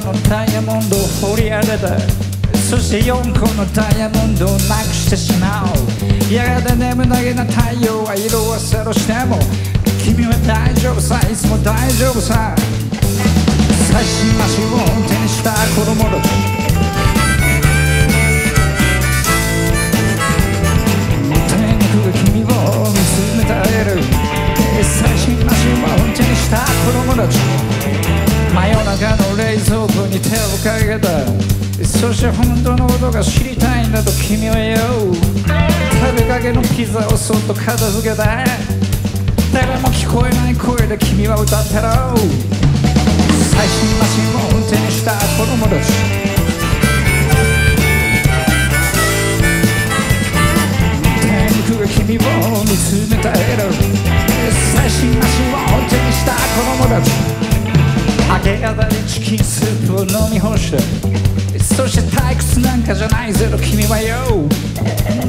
のダイヤモンドを掘り当てたそして4個のダイヤモンドをなくしてしまう。やがて眠なげな太陽は色あせろしても君は大丈夫さいつも大丈夫さ。最新マシンを運転した子供たちそして本当のことが知りたいんだと君は言おう。食べかけのピザをそっと片付けた誰も聞こえない声で君は歌ってろ最新マシンを運転した子供たち。キンスープを飲み干して。そして退屈なんかじゃないぜと君はよ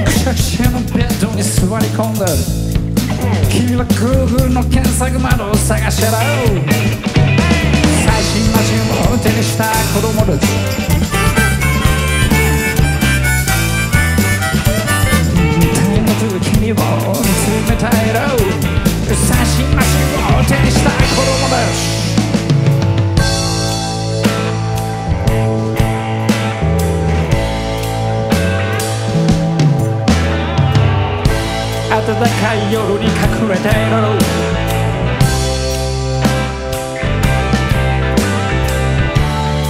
くしゃくしゃのベッドに座り込んで君は Google の検索窓を探してろ最新マシンを手にした子供たち。暖かい夜に隠れてる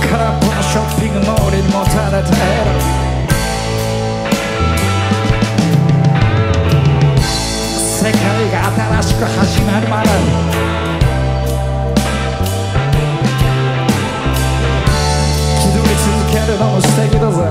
空っぽのショッピングモールにもたれてる。世界が新しく始まるまで。気取り続けるのも素敵だぜ。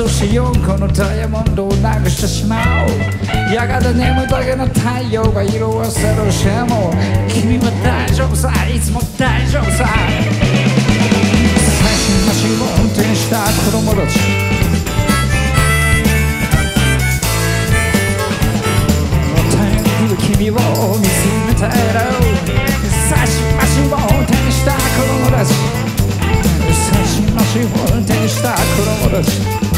そして4個のダイヤモンドをなくしてしまうやがて眠だけの太陽が色あせるしも君は大丈夫さいつも大丈夫さ最新マシンを運転した子供たち天国で君を見つめたいろ最新マシンを運転した子供たち最新マシンを運転した子供たち